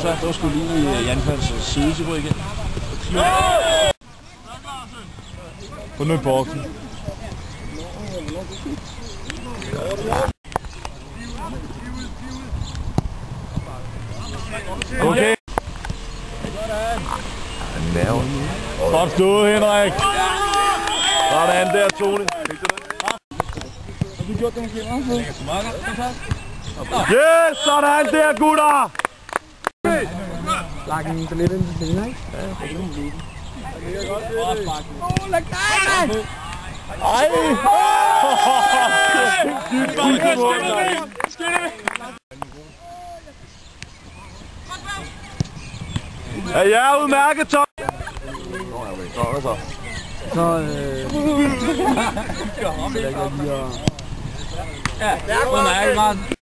Så det var sgu lige Jan Fals side til igen. På nu i boksen. Okay. Godt stået, Henrik. Sådan der, Tony. Yes, sådan der, gutter! Lagt en lidt ind til senere, ikke? Ej! Dybt mål, mand. Ja, ja, udmærket, Tom. Så, øh... Så lægger jeg lige og... Ja, udmærket, Martin.